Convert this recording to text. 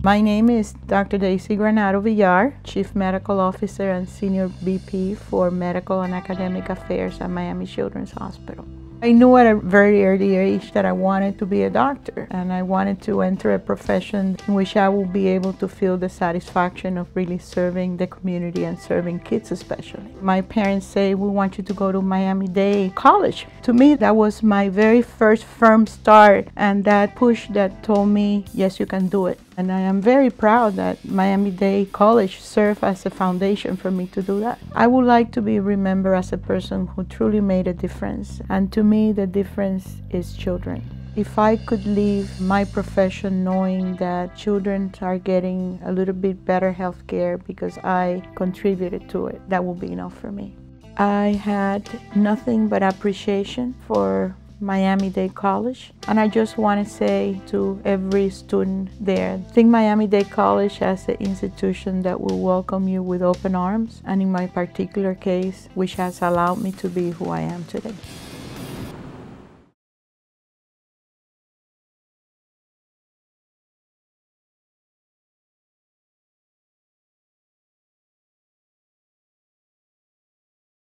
My name is Dr. Daisy Granado Villar, Chief Medical Officer and Senior VP for Medical and Academic Affairs at Miami Children's Hospital. I knew at a very early age that I wanted to be a doctor and I wanted to enter a profession in which I would be able to feel the satisfaction of really serving the community and serving kids especially. My parents say, we want you to go to Miami-Dade College. To me, that was my very first firm start and that push that told me, yes, you can do it. And I am very proud that Miami-Dade College served as a foundation for me to do that. I would like to be remembered as a person who truly made a difference. And to me, the difference is children. If I could leave my profession knowing that children are getting a little bit better health care because I contributed to it, that would be enough for me. I had nothing but appreciation for Miami-Dade College. And I just want to say to every student there, think Miami-Dade College as an institution that will welcome you with open arms, and in my particular case, which has allowed me to be who I am today.